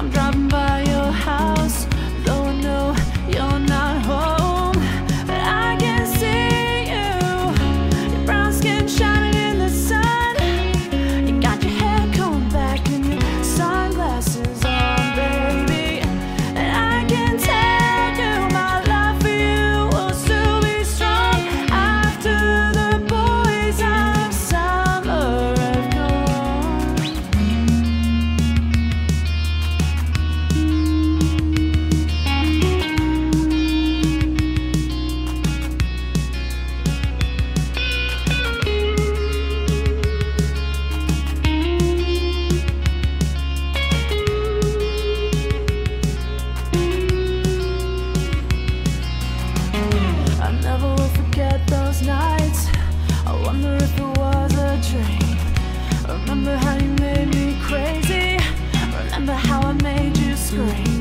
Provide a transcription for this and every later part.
I'm driving. whispering.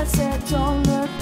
I said, don't look